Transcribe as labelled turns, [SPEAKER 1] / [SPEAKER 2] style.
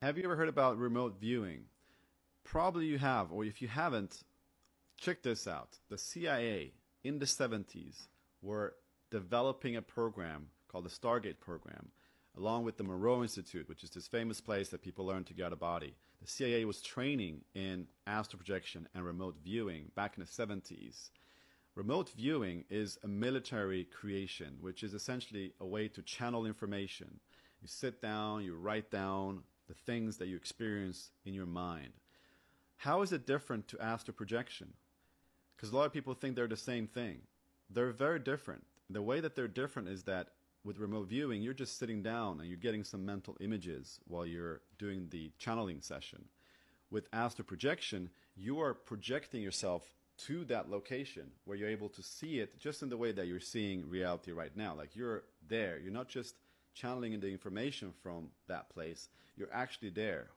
[SPEAKER 1] Have you ever heard about remote viewing? Probably you have, or if you haven't, check this out. The CIA in the 70s were developing a program called the Stargate program, along with the Monroe Institute, which is this famous place that people learn to get a body. The CIA was training in astral projection and remote viewing back in the 70s. Remote viewing is a military creation, which is essentially a way to channel information. You sit down, you write down the things that you experience in your mind. How is it different to astral projection? Because a lot of people think they're the same thing. They're very different. The way that they're different is that with remote viewing, you're just sitting down and you're getting some mental images while you're doing the channeling session. With astral projection, you are projecting yourself to that location where you're able to see it just in the way that you're seeing reality right now. Like you're there. You're not just channeling the information from that place, you're actually there